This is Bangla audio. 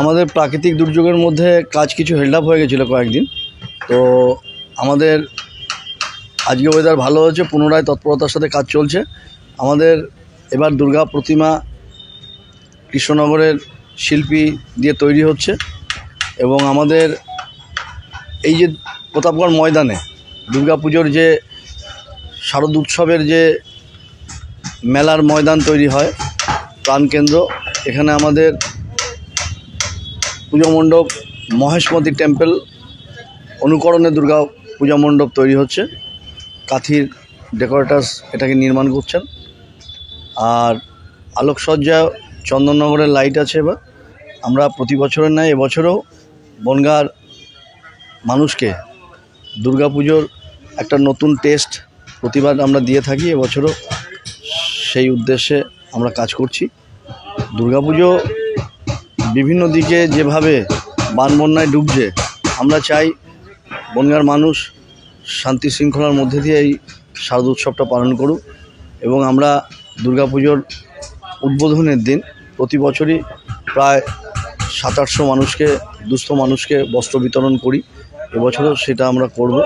আমাদের প্রাকৃতিক দুর্যোগের মধ্যে কাজ কিছু হেল্ড আপ হয়ে গেছিল কয়েকদিন। তো আমাদের আজকে ওয়েদার ভালো হয়েছে, পুনরায় তৎপরতার সাথে কাজ চলছে। আমাদের এবার দুর্গা প্রতিমা কৃষ্ণনগরের শিল্পী দিয়ে তৈরি হচ্ছে এবং আমাদের এই যে প্রতাপগড় ময়দানে দুর্গাপুজোর যে শারদ উৎসবের যে মেলার ময়দান তৈরি হয়, প্রাণকেন্দ্র, এখানে আমাদের পুজো মণ্ডপ, মহেশমতি টেম্পল, অনুকরণে দুর্গা পূজা মণ্ডপ তৈরি হচ্ছে। কাথির ডেকোরেটার্স এটাকে নির্মাণ করছেন। আর আলোকসজ্জা চন্দননগরের লাইট আছে এবার। আমরা প্রতি বছরের ন্যায় এবছরও বনগার মানুষকে দুর্গাপুজোর একটা নতুন টেস্ট, প্রতিবাদ আমরা দিয়ে থাকি। এবছরও সেই উদ্দেশ্যে আমরা কাজ করছি। দুর্গাপুজো বিভিন্ন দিকে যেভাবে বান বন্যায় ডুবছে, আমরা চাই বনগার মানুষ শান্তি শৃঙ্খলার মধ্যে দিয়ে এই শারদ উৎসবটা পালন করুক এবং আমরা দুর্গাপুজোর উদ্বোধনের দিন প্রতি বছরই প্রায় সাত আটশো মানুষকে দুস্থ মানুষকে বস্ত্র বিতরণ করি। এবছরও সেটা আমরা করব।